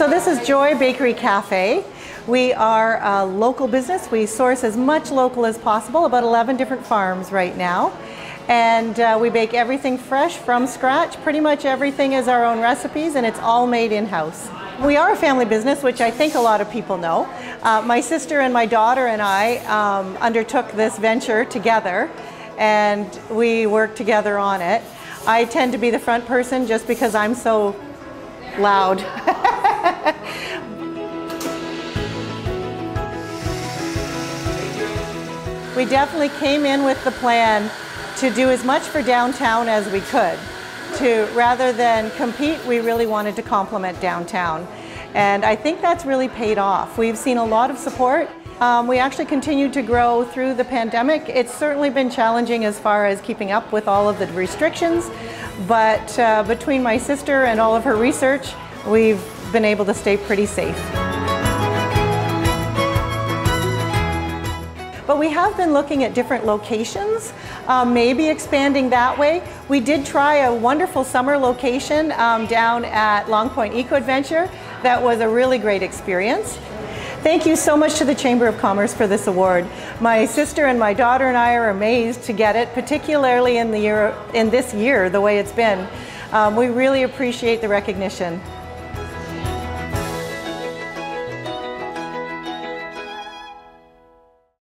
So this is Joy Bakery Cafe. We are a local business. We source as much local as possible, about 11 different farms right now. And uh, we bake everything fresh from scratch. Pretty much everything is our own recipes and it's all made in-house. We are a family business, which I think a lot of people know. Uh, my sister and my daughter and I um, undertook this venture together and we work together on it. I tend to be the front person just because I'm so loud. we definitely came in with the plan to do as much for downtown as we could. To rather than compete, we really wanted to complement downtown. And I think that's really paid off. We've seen a lot of support. Um, we actually continued to grow through the pandemic. It's certainly been challenging as far as keeping up with all of the restrictions, but uh, between my sister and all of her research, we've been able to stay pretty safe. But we have been looking at different locations, um, maybe expanding that way. We did try a wonderful summer location um, down at Long Point Eco Adventure. That was a really great experience. Thank you so much to the Chamber of Commerce for this award. My sister and my daughter and I are amazed to get it, particularly in, the year, in this year, the way it's been. Um, we really appreciate the recognition.